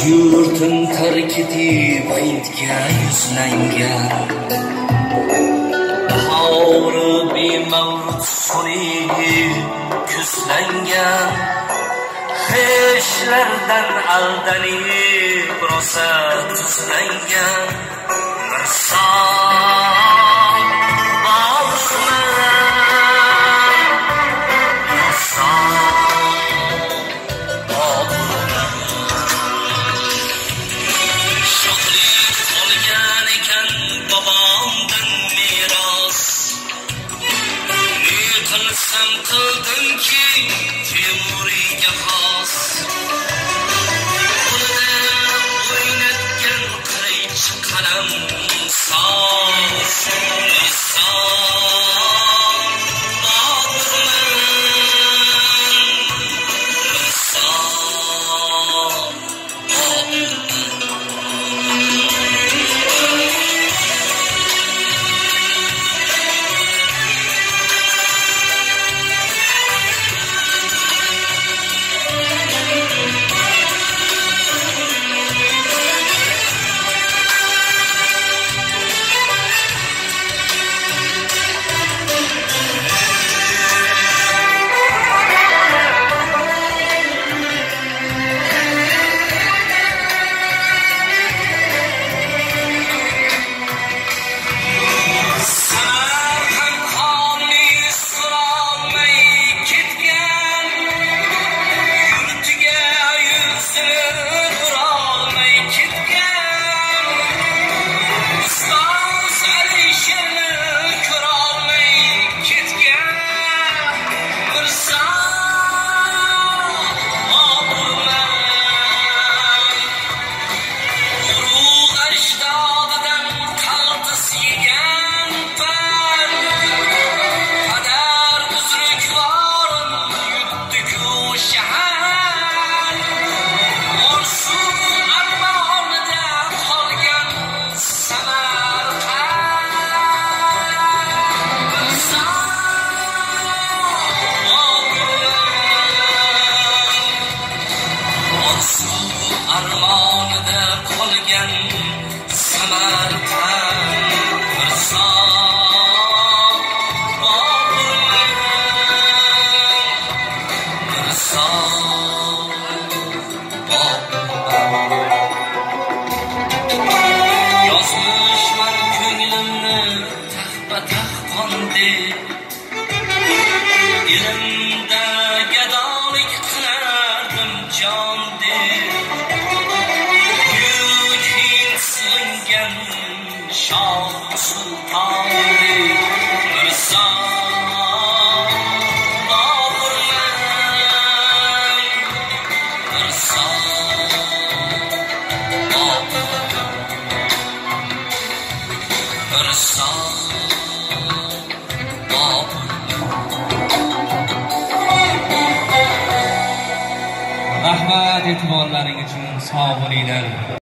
o'z yurtin tark etib hindga yuzlangan hovri bemavrid suniy kuzlangan heshlardan aldanib rosa tuzlangan bir qilsam qildimki temuriyga xos qo'lida o'ynatgan qilich qalam soz lison armonida qolgan Samarqand Mirzo Boburman Mirzo Boburman Yozmishman ko'nglimni taxta-taxt qondi Elimda gadolik qilardim jon deb şansı tanrı insan rahmat e'tiborlaring uchun sog' bo'linglar.